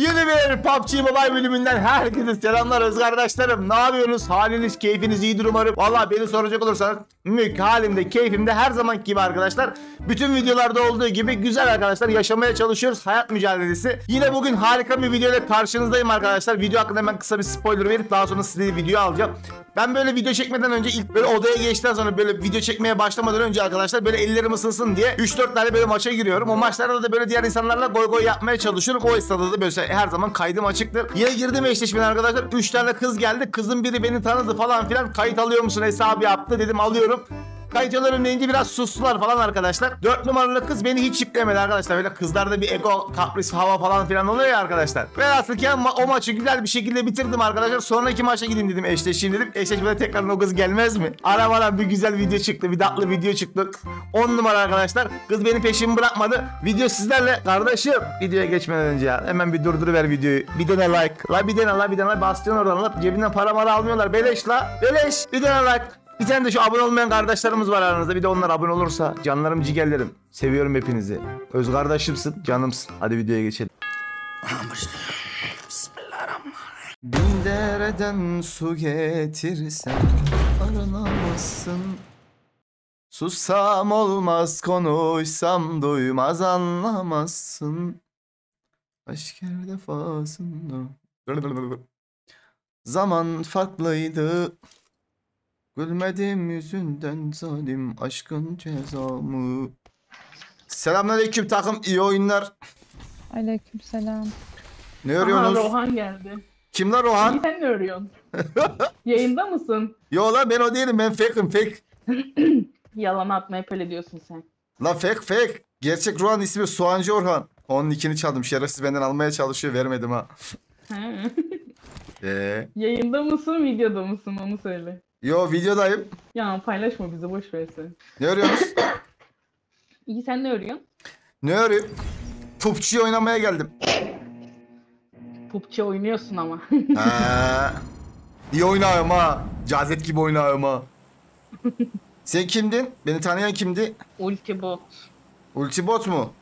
Yeni bir PUBG Mobile bölümünden herkese selamlar öz kardeşlerim. Ne yapıyorsunuz? Haliniz, keyfiniz iyidir umarım. Valla beni soracak olursanız mük halimde, keyfimde her zaman gibi arkadaşlar. Bütün videolarda olduğu gibi güzel arkadaşlar yaşamaya çalışıyoruz. Hayat mücadelesi. Yine bugün harika bir video ile karşınızdayım arkadaşlar. Video hakkında hemen kısa bir spoiler verip daha sonra size video alacağım. Ben böyle video çekmeden önce ilk böyle odaya geçtikten sonra böyle video çekmeye başlamadan önce arkadaşlar böyle ellerim ısınsın diye 3-4 tane böyle maça giriyorum. O maçlarda da böyle diğer insanlarla goy goy yapmaya çalışıyorum. O esnada da böyle her zaman kaydım açıktır. Yine girdim eşleşmeye arkadaşlar. 3 tane kız geldi. Kızın biri beni tanıdı falan filan. Kayıt alıyor musun hesabı yaptı dedim alıyorum. Kayıtçıların deyince biraz sustular falan arkadaşlar. 4 numaralı kız beni hiç çiplemedi arkadaşlar. Böyle kızlarda bir ego, kapris, hava falan filan oluyor ya arkadaşlar. Velhasıl ki ma- o maçı güzel bir şekilde bitirdim arkadaşlar. Sonraki maça gideyim dedim eşleşeyim dedim. Eşleşmede tekrar o kız gelmez mi? Arabadan bir güzel video çıktı. Bir tatlı video çıktı. 10 numara arkadaşlar. Kız beni peşimi bırakmadı. Video sizlerle kardeşim. Videoya geçmeden önce ya. Hemen bir durduruver videoyu. Bir tane like. La bir tane la bir tane la. Bastıyon oradan la. Cebinden para mara almıyorlar. Beleş la. Beleş. Bir tane like. Bir tane de şu abone olmayan kardeşlerimiz var aranızda. Bir de onlar abone olursa canlarım ciğerlerim. Seviyorum hepinizi. Öz kardeşimsin, canımsın. Hadi videoya geçelim. Bin dereden su getirsen aranamazsın. Sussam olmaz konuşsam duymaz anlamazsın. Aşk her defasında. Zaman farklıydı. Gülmedim yüzünden zalim aşkın cezamı. Selamünaleyküm takım iyi oyunlar. Aleykümselam. Ne Aha örüyorsunuz? Rohan geldi. Kim lan İyi Rohan? sen ne örüyorsun? Yayında mısın? Yo lan ben o değilim ben fake'im fake. Yalan atmaya hep öyle diyorsun sen. La fake fake. Gerçek Rohan ismi Soğancı Orhan. Onun ikini çaldım. Şerefsiz benden almaya çalışıyor. Vermedim ha. He. Ee, Yayında mısın, videoda mısın onu söyle. Yo videodayım. Ya paylaşma bizi boş versin. Ne örüyorsunuz? İyi sen ne örüyorsun? ne örüyorum? PUBG oynamaya geldim. PUBG oynuyorsun ama. Ha. İyi oynuyorum ha. Cazet gibi oynuyorum ha. Sen kimdin? Beni tanıyan kimdi? Ulti bot. Ultibot mu?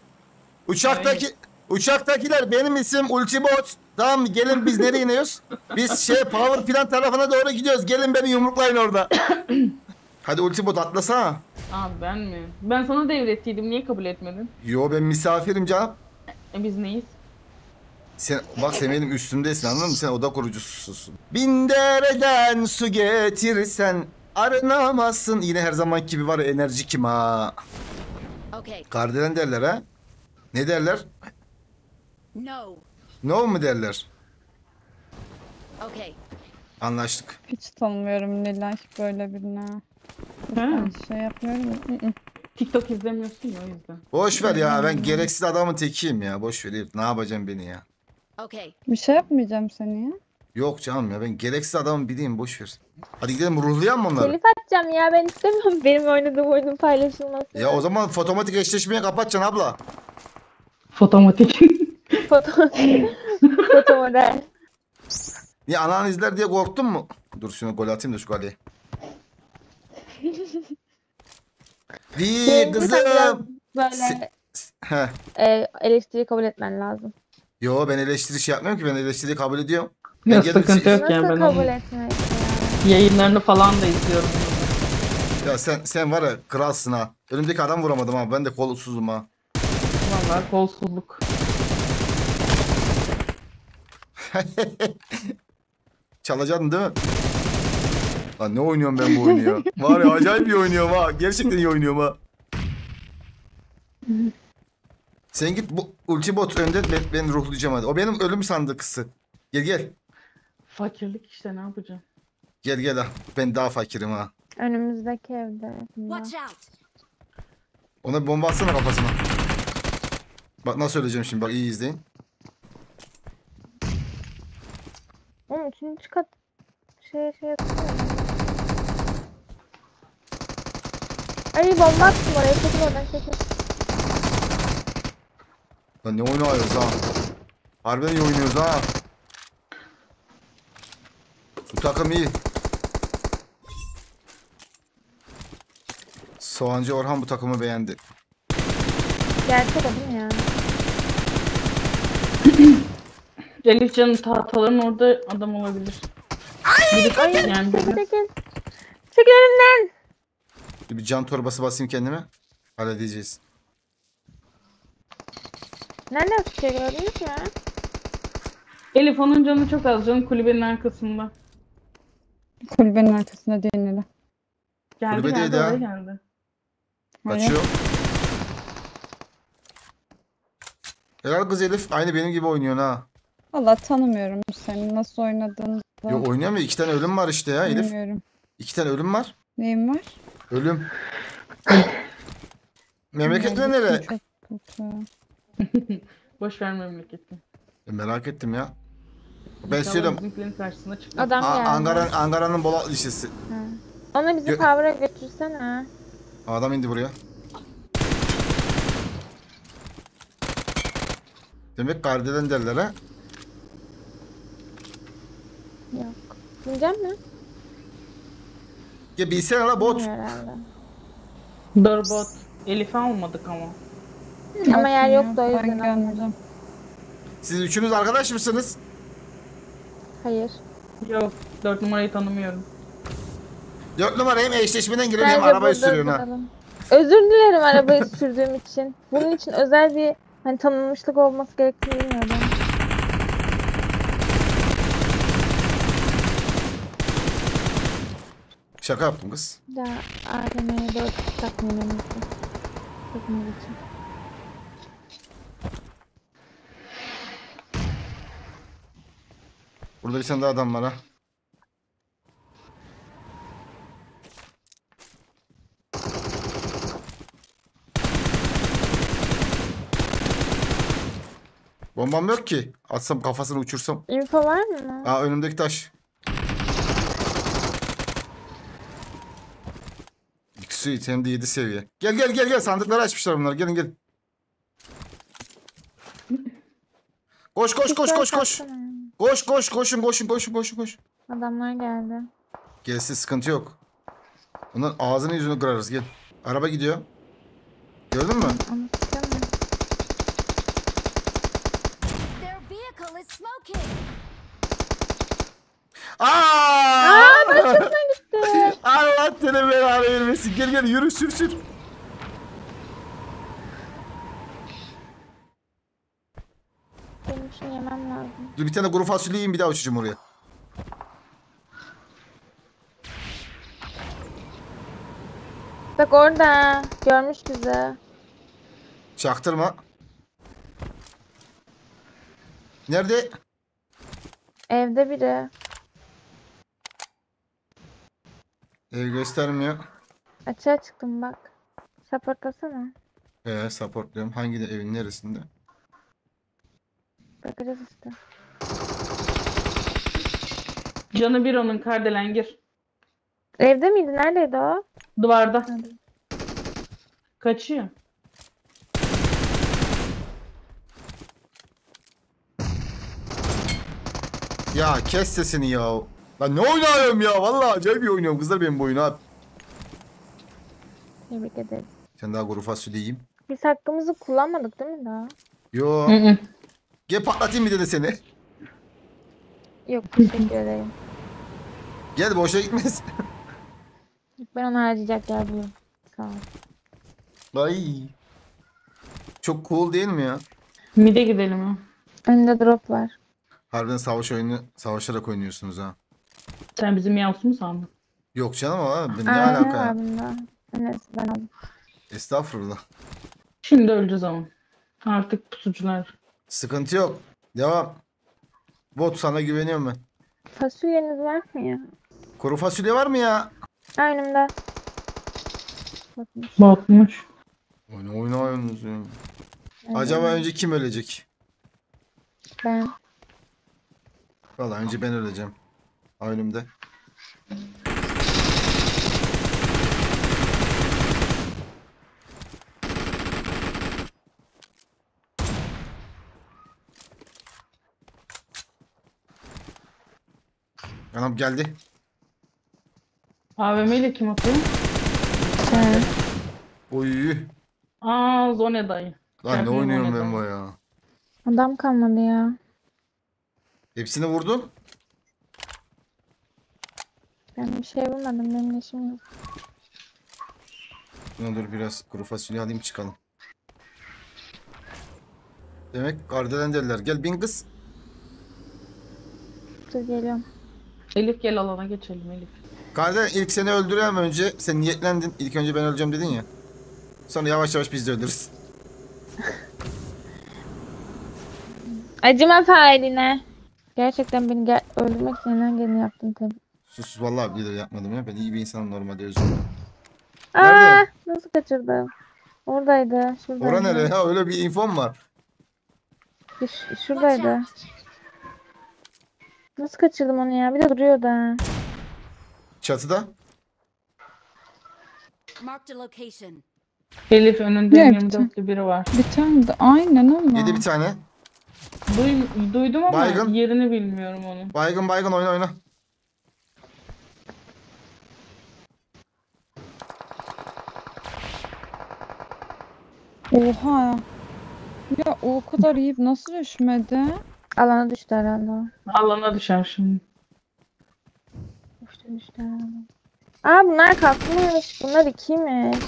Uçaktaki uçaktakiler benim isim Ultibot. Tamam mı? Gelin biz nereye iniyoruz? Biz şey Power Plant tarafına doğru gidiyoruz. Gelin beni yumruklayın orada. Hadi Ultibot atlasana. Abi ben mi? Ben sana devrettiydim niye kabul etmedin? Yo ben misafirim canım. E biz neyiz? Sen bak sen benim üstümdesin anladın mı? Sen oda kurucususun. Bin dereden su getirsen arınamazsın. Yine her zaman gibi var ya enerjikim ha. Okay. Kardelen derler ha. Ne derler? No. No mu derler? Okay. Anlaştık. Hiç tanımıyorum Nilay böyle birine. Ben şey yapmıyorum. Hı hı. TikTok izlemiyorsun ya o yüzden. Boş ver ya ben gereksiz adamın tekiyim ya. Boş ver. Ne yapacağım beni ya? Okay. Bir şey yapmayacağım seni ya. Yok canım ya ben gereksiz adamın biriyim boş ver. Hadi gidelim ruhlayalım mı onları? Telif atacağım ya ben istemiyorum benim oynadığım oyunun paylaşılması. Ya o zaman fotomatik eşleşmeyi kapatacaksın abla. Fotomatik. Foto foto model. Niye anan izler diye korktun mu? Dur şunu gol atayım da şu kaleye. Bir kızım. Böyle Se- Heh. e, eleştiri kabul etmen lazım. Yo ben eleştiri şey yapmıyorum ki ben eleştiriyi kabul ediyorum. Ben Yok sıkıntı şey- yok Nasıl yani ben kabul etmek ya? yayınlarını falan da izliyorum. Ya sen sen var ya kralsın ha. Önümdeki adam vuramadım ha. Ben de kolsuzum ha. Vallahi kolsuzluk. Çalacaksın değil mi? Lan ne oynuyorum ben bu oyunu ya? Var ya acayip iyi oynuyorum ha. Gerçekten iyi oynuyorum ha. Sen git bu ultibot önde ben, ben ruhlayacağım hadi. O benim ölüm sandıkısı. Gel gel. Fakirlik işte ne yapacağım? Gel gel ha. Ben daha fakirim ha. Önümüzdeki evde. Watch out. Ona bir bomba atsana kafasına. Bak nasıl öleceğim şimdi bak iyi izleyin. Oğlum üçüncü kat şey şey. Ay bomba attım oraya çekil oradan çekil. Lan ne oynuyoruz ha? Harbiden iyi oynuyoruz ha. Bu takım iyi. Soğancı Orhan bu takımı beğendi. Gerçek adım ya. Elifcan'ın tahtaların orada adam olabilir. Ay, Ay yani çekil biri. çekil. Çekil önümden. Bir can torbası basayım kendime. Halledeceğiz. Nereden tutuyor gördünüz mü? Elif onun canı çok az. Canı kulübenin arkasında. Kulübenin arkasında değil Nila. Geldi Kulübedeydi geldi oraya geldi. Kaçıyor. Helal kız Elif. Aynı benim gibi oynuyorsun ha. Valla tanımıyorum seni. Nasıl oynadığını da Yo oynayamıyor. İki tane ölüm var işte ya Elif. bilmiyorum. İki tane ölüm var. Neyim var? Ölüm. Bilmiyorum, nere? Çok kötü. Boş ver memleketi. E, merak ettim ya. Ben İnşallah söylüyorum. Bizimkilerin karşısına çıkar. Adam A- geldi. Ankara, Ankara'nın Bolat Lisesi. Onu bizi Gö- power'a götürsene. Adam indi buraya. Demek kardelen derler ha. Yok. Binecek mi? Ya bilsene la bot. Herhalde. Dorbot. Elif'i almadık ama. Ama yer ya, yoktu o yüzden. Siz üçünüz arkadaş mısınız? Hayır. Yok. Dört numarayı tanımıyorum. Dört numara hem eşleşmeden girelim hem arabayı sürüyorsun ha. Özür dilerim arabayı sürdüğüm için. Bunun için özel bir hani tanınmışlık olması gerektiğini bilmiyordum. Şaka yaptım kız. Ya AVM'ye dört takmıyorum. Takımız için. Burada bir tane daha adam var ha. Bombam yok ki. Atsam kafasını uçursam. Info var mı? Aa önümdeki taş. İkisi hem de 7 seviye. Gel gel gel gel sandıkları açmışlar bunlar. Gelin gelin. Koş koş koş koş koş. Koş koş koşun koşun koşun koşun koş. Adamlar geldi. Gelsin sıkıntı yok. Bunların ağzını yüzünü kırarız gel. Araba gidiyor. Gördün mü? Smoking. Aa! Allah seni belanı vermesin. Gel gel yürü sür sür. Benim şunu yemem lazım. Dur bir tane kuru fasulye yiyeyim bir daha uçacağım oraya. Bak orada. Görmüş bizi. Çaktırma. Nerede? Evde biri. Ev göstermiyor. Açığa çıktım bak. Supportlasana. Ee, supportluyorum. Hangi de evin neresinde? Bakacağız işte. Canı bir onun kardelen gir. Evde miydi? Neredeydi o? Duvarda. Kaçıyor. Ya kes sesini ya. Lan ne oynuyorum ya? Vallahi acayip iyi oynuyorum. Kızlar benim bu oyunu abi. Tebrik ederiz. Sen daha kuru fasulye yiyeyim. Biz hakkımızı kullanmadık değil mi daha? Yo. Hı hı. Gel patlatayım bir de seni. Yok teşekkür ederim. Gel boşa gitmez. Ben onu harcayacak yer bulurum. Sağ ol. Ay. Çok cool değil mi ya? Mide gidelim ha. Önünde drop var. Harbiden savaş oyunu savaşarak oynuyorsunuz ha. Sen bizim yavsu mu sandın? Yok canım ama ne alaka ya? bunda? Neyse ben aldım. Estağfurullah. Şimdi öleceğiz ama. Artık pusucular. Sıkıntı yok. Devam. Bot sana güveniyorum ben. Fasulyeniz var mı ya? Kuru fasulye var mı ya? Önümde. Bakın. Bakmış. Oyna oyna oynuyorsunuz ya. Acaba önce kim ölecek? Ben. Vallahi önce ben öleceğim. Önümde. Anam geldi. AVM ile kim atıyor? Ben. Oy. Aa Zone dayı. Lan ne Geldim oynuyorum ben bu ya? Adam kalmadı ya. Hepsini vurdun. Ben bir şey bulmadım. Benim işim yok. Şuna dur biraz kuru fasulye alayım çıkalım. Demek kardelen derler. Gel bin kız. Dur geliyorum. Elif gel alana geçelim Elif. Kardelen ilk seni öldüremem önce. Sen niyetlendin. İlk önce ben öleceğim dedin ya. Sonra yavaş yavaş biz de ölürüz. Acıma failine. Gerçekten beni ger- öldürmek için elinden geleni yaptın tabii. Sus sus vallahi bilerek yapmadım ya. Ben iyi bir insanım normalde özür dilerim. Aa, Nerede? nasıl kaçırdım? Oradaydı. Şuradaydı. Ora nereye? Ha öyle bir infom var. Ş- şuradaydı. Nasıl kaçırdım onu ya? Bir de duruyor da. Çatıda. Marked a location. Elif önünde Ne 24'lü biri var. Bir tane de aynen ama. Yedi bir tane. Duy- duydum ama Baygın. yerini bilmiyorum onun. Baygın baygın oyna oyna. Oha. Ya o kadar iyi nasıl düşmedi? Alana düştü herhalde. o. Alana düşer şimdi. Düştü düştü herhalde. Aa bunlar kalkmış. Bunlar ikiymiş.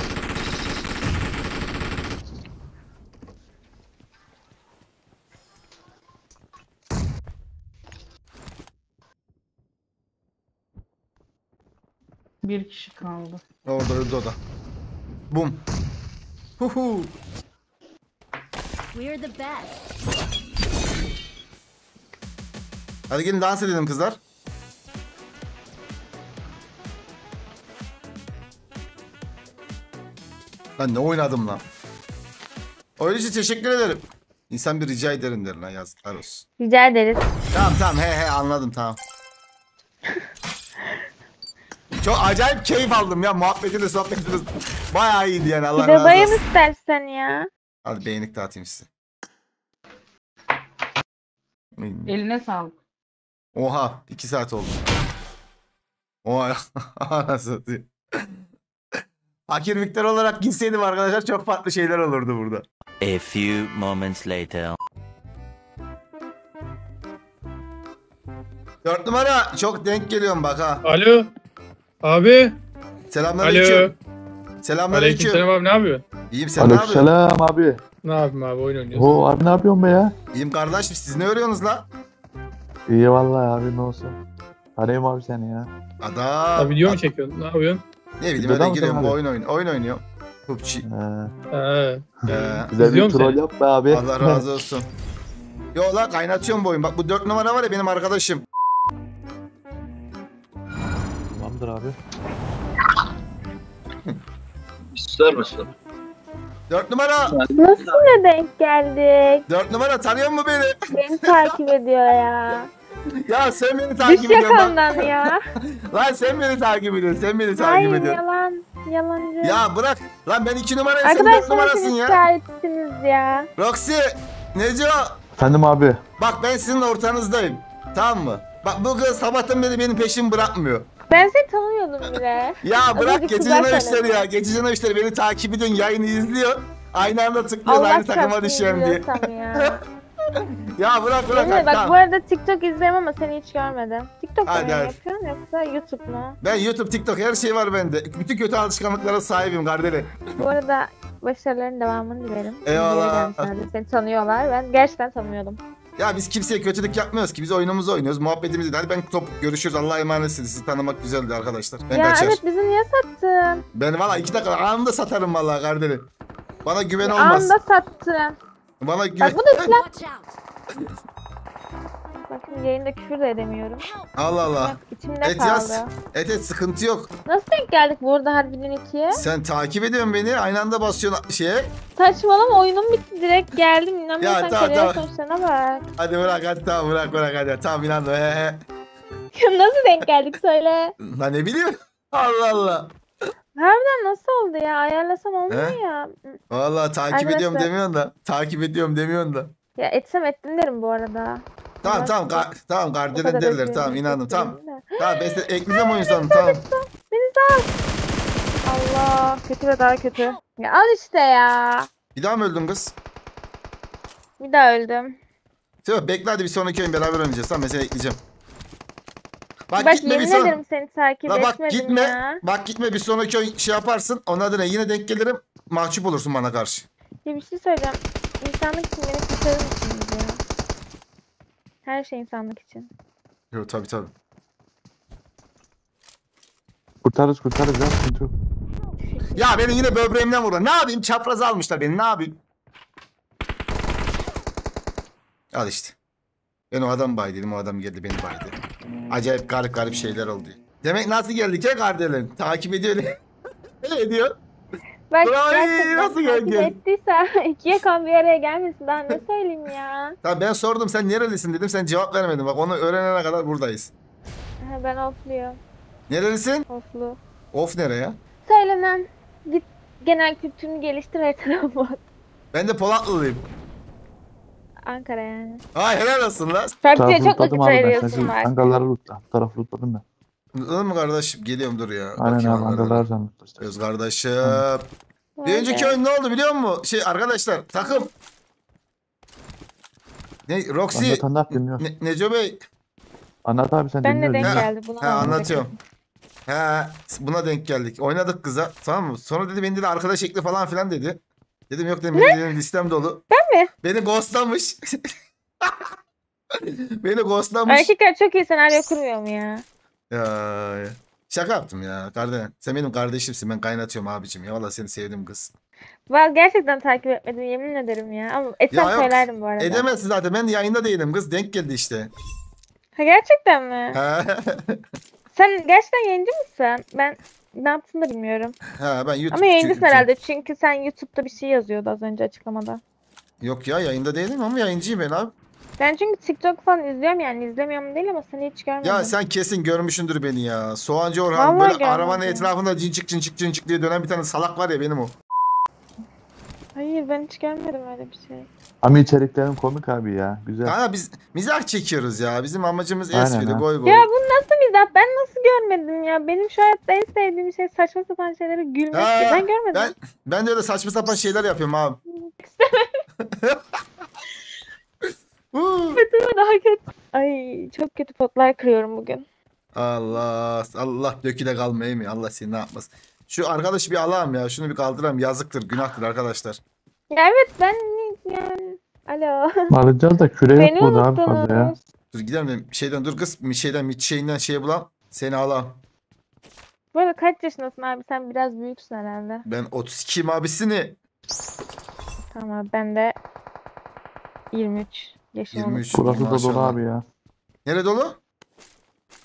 Bir kişi kaldı. Orada öldü o da. Bum. Huhu. We're the best. Hadi gelin dans edelim kızlar. Lan ne oynadım lan. Oyun için teşekkür ederim. İnsan bir rica ederim der lan yazıklar olsun. Rica ederiz. Tamam tamam he he anladım tamam. Çok acayip keyif aldım ya muhabbetiniz sohbetiniz. Bayağı iyiydi yani Allah Bir de razı bayım olsun. istersen ya. Hadi beğenlik dağıtayım size. Eline sağlık. Oha 2 saat oldu. Oha anasını satayım. Fakir Victor olarak gitseydim arkadaşlar çok farklı şeyler olurdu burada. A few moments later. Dört numara çok denk geliyorum bak ha. Alo. Abi. Selamünaleyküm. Alo. Selamünaleyküm. Aleykümselam abi ne yapıyorsun? İyiyim sen ne yapıyorsun? Aleykümselam abi. Ne yapayım abi oyun oynuyorsun. Oo abi ne yapıyorsun be ya? İyiyim kardeşim siz ne örüyorsunuz la? İyi vallahi abi ne olsun. Arayayım abi seni ya. Adam. Abi video mu çekiyorsun? Ne yapıyorsun? Ne bileyim Videoda öyle mısın giriyorum abi? oyun oyun oyun oynuyorum. PUBG. Ee, He. Ee, güzel İzliyor bir musun troll seni? yap be abi. Allah razı olsun. Yo la kaynatıyorum bu oyun. Bak bu dört numara var ya benim arkadaşım. Tamamdır abi. İster misin? Dört numara. Nasıl ne denk geldik? Dört numara tanıyor mu beni? Beni takip ediyor ya. Ya sen beni Düş takip ediyorsun. Bak. yakamdan ya. Lan sen beni takip ediyorsun. Sen beni takip Hayır ediyorsun. yalan. Yalancı. Ya bırak. Lan ben iki numarayım sen dört Arkadaşlar numarasın hepiniz ya. şahitsiniz ya. Roxy. Neco. Efendim abi. Bak ben sizin ortanızdayım. Tamam mı? Bak bu kız sabahtan beri benim peşimi bırakmıyor. Ben seni tanımıyordum bile. Ya bırak geçici işleri ya. Geçici işleri beni takip ediyorsun. Yayını izliyor. Aynı anda tıklıyor Allah aynı takıma düşeceğim diye. ya. Ya bırak bırak. Hadi, bak bu arada TikTok izlerim ama seni hiç görmedim. Mı hadi. yapıyorsun yoksa YouTube mu? Ben YouTube, TikTok her şey var bende. Bütün kötü alışkanlıklara sahibim Gardeli. Bu arada başarıların devamını dilerim. Eyvallah. Seni tanıyorlar. Ben gerçekten tanımıyordum. Ya biz kimseye kötülük yapmıyoruz ki. Biz oyunumuzu oynuyoruz. Muhabbetimizi. Hadi ben top görüşürüz. Allah'a emanetsiniz. Sizi tanımak güzeldi arkadaşlar. Ben ya kaçar. evet bizi niye sattın? Ben valla iki dakika anında satarım valla Gardeli. Bana güven olmaz. Anda sattın. Bana güven. Bak bu da silah. Bak şimdi yayında küfür de edemiyorum. Allah Allah. Bak içimde Et kaldı. yaz. Et et sıkıntı yok. Nasıl denk geldik burada harbiden ikiye? Sen takip ediyorsun beni. Aynı anda basıyorsun şeye. Saçmalama oyunum bitti direkt geldim. İnanmıyorsan tamam, kariyer tamam. sonuçlarına bak. Hadi bırak hadi tamam bırak bırak hadi. Tamam inandım. He. Nasıl denk geldik söyle. Lan ne bileyim. Allah Allah. Harbiden nasıl oldu ya? Ayarlasam olmuyor He? ya. Valla takip Arkadaşlar- ediyorum demiyorsun da. Takip ediyorum demiyorsun da. Ya etsem ettim derim bu arada. Tamam tamam ga- tamam kadar derler tamam inandım tamam. Tamam ben size ekleyeceğim oyun sonra tamam. Beni sal. Allah kötü ve daha kötü. Ya al işte ya. Bir daha mı öldün kız? Bir daha öldüm. Tamam bekle hadi bir sonraki oyun beraber oynayacağız. Tamam seni ekleyeceğim. Bak, Bak gitme bir son... ederim seni takip La bak gitme. ya. Bak gitme bir sonraki oyun şey yaparsın. Onun adına yine denk gelirim. Mahcup olursun bana karşı. Ya bir şey söyleyeceğim. İnsanlık için beni kurtarır mısınız ya? Her şey insanlık için. Yok tabii tabii. Kurtarırız kurtarırız ya. sıkıntı yok. Ya beni yine böbreğimden vurdu. Ne yapayım? Çapraz almışlar beni. Ne yapayım? Al işte. Ben o adam bay dedim. O adam geldi beni baydı. Acayip garip garip şeyler oldu. Demek nasıl geldik ya Kardelen? Takip ediyor. ne ediyor? Bak gerçekten nasıl takip geldin? ettiyse ikiye kan bir araya gelmesin. Daha ne söyleyeyim ya? Tamam ben sordum sen nerelisin dedim. Sen cevap vermedin. Bak onu öğrenene kadar buradayız. Ha, ben ofluyum. Nerelisin? Oflu. Of nereye? Söylemem. Git genel kültürünü geliştir her tarafa. Ben de Polatlılıyım. Ankara yani. Ay helal olsun lan. Farklıya Tarafı çok vakit ayırıyorsun Sen var. hangarları lootla. Tarafı lootladım ben. Anladın mı kardeşim? Geliyorum dur ya. Aynen Bakayım abi lootla işte. Öz kardeşim. Bir önceki oyun ne oldu biliyor musun? Şey arkadaşlar takım. Ne Roxy Anlat anlat dinliyorum. ne, Neco Bey Anlat abi sen Ben de dinliyorsun. denk Ha, geldi buna. he anlatıyorum. He buna denk geldik. Oynadık kıza tamam mı? Sonra dedi beni dedi arkadaş ekle falan filan dedi. Dedim yok dedim benim listem dolu. Ben mi? Beni ghostlamış. beni ghostlamış. Erkekler çok iyi senaryo kurmuyor mu ya? Ya. Şaka yaptım ya kardeşim. Sen benim kardeşimsin ben kaynatıyorum abicim ya. Valla seni sevdim kız. Valla gerçekten takip etmedim yemin ederim ya. Ama etsem Ya yok, söylerdim bu arada. Edemezsin zaten ben yayında değilim kız denk geldi işte. Ha gerçekten mi? Ha, Sen gerçekten yayıncı mısın? Ben ne yaptığını da bilmiyorum. ha ben YouTube. Ama yayıncısın herhalde çünkü sen YouTube'da bir şey yazıyordu az önce açıklamada. Yok ya yayında değilim ama yayıncıyım ben abi. Ben çünkü TikTok falan izliyorum yani izlemiyorum değil ama seni hiç görmedim. Ya sen kesin görmüşsündür beni ya. Soğancı Orhan Vallahi böyle arabanın görmedim. etrafında cincik cincik cincik diye dönen bir tane salak var ya benim o. Hayır ben hiç görmedim öyle bir şey. Ama içeriklerim komik abi ya. Güzel. Kanka biz mizah çekiyoruz ya. Bizim amacımız Aynen espri ha. goy goy. Ya bu nasıl mizah? Ben nasıl görmedim ya? Benim şu hayatta en sevdiğim şey saçma sapan şeylere gülmek. Ha, ben görmedim. Ben ben de öyle saçma sapan şeyler yapıyorum abi. Huu. Daha kötü. Ay çok kötü potlar kırıyorum bugün. Allah Allah döküle kalmayayım mı? Allah seni ne yapmaz. Şu arkadaşı bir alalım ya. Şunu bir kaldıralım. Yazıktır, günahtır arkadaşlar. Ya evet ben yani alo. Alacağız da küre Beni yok burada abi fazla ya. unuttunuz. Dur gidelim de şeyden dur kız. Bir şeyden bir şeyinden şey bulalım. Seni alalım. Bu arada kaç yaşındasın abi? Sen biraz büyüksün herhalde. Ben 32'yim abisini. Tamam ben de 23 yaşım 23. olmuş. Burası da dolu Maşallah. abi ya. Nere dolu?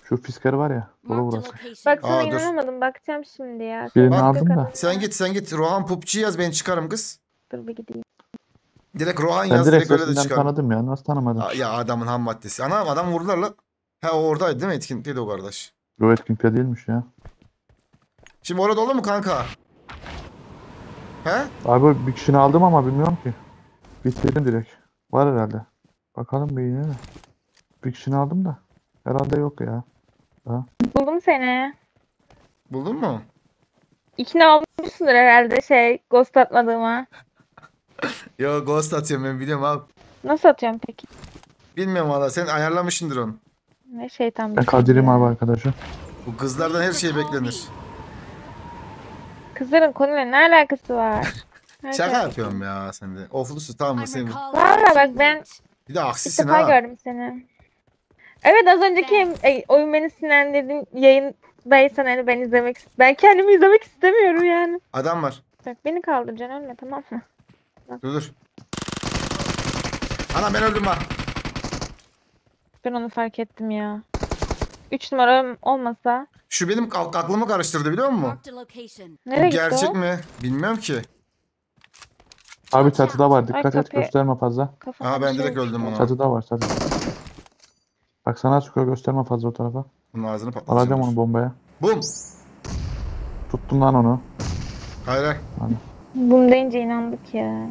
Şu fisker var ya. Dolu burası. Bak sana Aa, dur. inanamadım. Bakacağım şimdi ya. Birini Bak- aldım da. Sen git sen git. Rohan Pupçu yaz ben çıkarım kız. Dur bir gideyim. Direkt Rohan Ben yaz direkt direkt öyle de sesinden çıkarım. tanıdım ya. Nasıl tanımadın? Aa, Ya adamın ham maddesi. Ana adam vurdular lan. O oradaydı değil mi etkinlikteydi o kardeş. Yo etkinlikte değilmiş ya. Şimdi orada dolu mu kanka? He? Abi bir kişini aldım ama bilmiyorum ki. Bitirdim direkt. Var herhalde. Bakalım yine de. Bir kişini aldım da. Herhalde yok ya. Buldum seni. Buldun mu? İkna olmuşsundur herhalde şey ghost atmadığıma. Yo ghost atıyorum ben biliyorum abi. Nasıl atıyorum peki? Bilmiyorum valla sen ayarlamışsındır onu. Ne şeytan bir Ben şey Kadir'im ya. abi arkadaşım. Bu kızlardan her şey beklenir. Kızların konuyla ne alakası var? Şaka şey- yapıyorum ya sen de. Oflusu tamam mı senin? Valla bak ben. Bir de ilk aksisin defa ha. gördüm seni. Evet az önceki e, oyun beni sinirlendirdin yayındaysan hani ben izlemek ben kendimi izlemek istemiyorum yani. Adam var. Bak beni kaldıracaksın ölme tamam mı? Dur dur. Ana ben öldüm ha. Ben onu fark ettim ya. 3 numaram olmasa Şu benim ak- aklımı karıştırdı biliyor musun? Nereye Bu gitti gerçek o? mi? Bilmiyorum ki. Abi çatıda var. Dikkat et kapıyı- gösterme fazla. Kafama Aa bir ben şey direkt öldüm ona. Çatıda var çatıda. Bak sana sıkıyor gösterme fazla o tarafa. Bunun ağzını patlatacağım. Alacağım onu bombaya. Bum. Tuttum lan onu. Hayır hayır. Bum deyince inandık ya.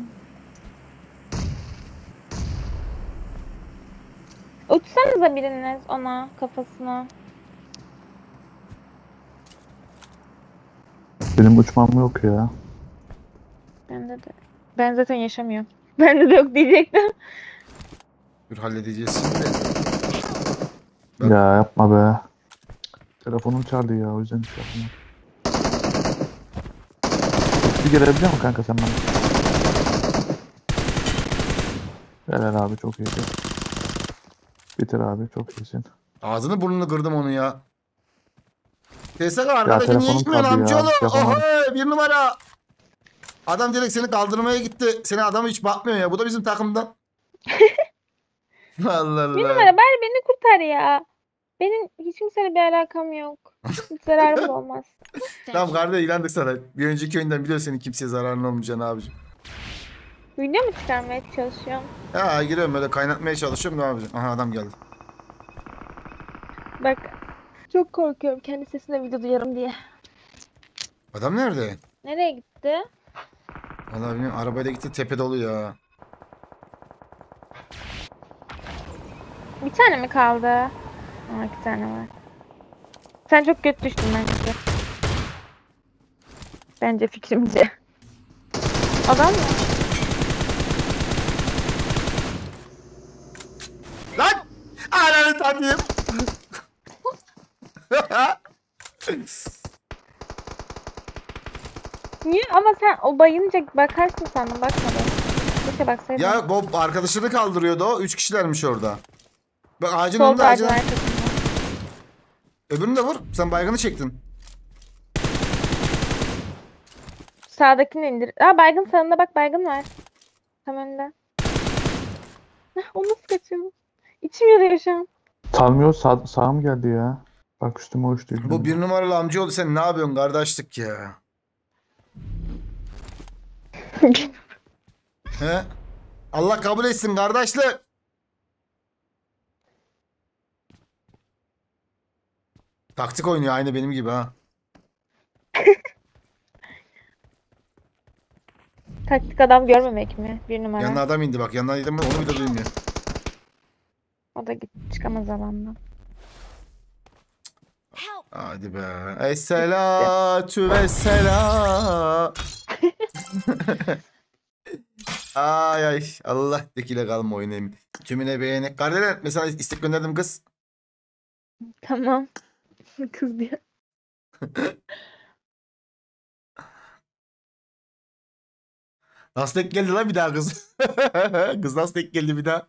Uçsanıza biriniz ona kafasına. Benim uçmam yok ya. Bende de. Ben zaten yaşamıyorum. Bende de yok diyecektim. Dur halledeceğiz şimdi. Bak. Ya yapma be. Telefonum çaldı ya o yüzden hiç yapmıyorum. Bir gelebiliyor musun kanka sen bana? Helal abi çok iyisin. Bitir abi çok iyisin. Ağzını burnunu kırdım onu ya. Desene arkadaki niye ya, amcaoğlu? Oho bir numara. Adam direkt seni kaldırmaya gitti. Seni adam hiç bakmıyor ya. Bu da bizim takımdan. Allah Allah. Bir numara bari beni kurtar ya. Benim hiç kimseyle bir alakam yok. Hiç zararım olmaz. Tamam kardeş ilandık sana. Bir önceki oyundan biliyor senin kimseye zararın olmayacağını abicim. Video mu çıkarmaya çalışıyorum? Ha giriyorum böyle kaynatmaya çalışıyorum ne yapacağım? Aha adam geldi. Bak. Çok korkuyorum kendi sesimle video duyarım diye. Adam nerede? Nereye gitti? Vallahi bilmiyorum arabayla gitti tepe dolu ya. Bir tane mi kaldı? Aa iki tane var. Sen çok kötü düştün bence. Bence fikrimce. Adam mı? Lan! Ananı satayım. Niye? Ama sen o bayınca bakarsın sandım bakmadım. Keşke baksaydın. ya Bob arkadaşını kaldırıyordu o. Üç kişilermiş orada. Bak ağacın Sol önünde ağacın. ağacın arkasında. Öbürünü de vur. Sen baygını çektin. Sağdakini indir. Aa baygın sağında bak baygın var. Tam önünde. Heh, o nasıl kaçıyor? İçim yanıyor şu an. Salmıyor sağ, sağ mı geldi ya? Bak üstüme uçtu. Bu bir numaralı amcaoğlu sen ne yapıyorsun kardeşlik ya? He? Allah kabul etsin kardeşlik. Taktik oynuyor aynı benim gibi ha. Taktik adam görmemek mi? Bir numara. Yanına adam indi bak. Yanına mi onu bile duymuyor. O da git çıkamaz alandan. Hadi be. Esselatu vesselam. ay ay. Allah dekile kalma oynayayım. Tümüne beğeni. Kardeşler mesela istek gönderdim kız. Tamam. Kız diyor. Nasıl denk geldi lan bir daha kız? kız nasıl denk geldi bir daha?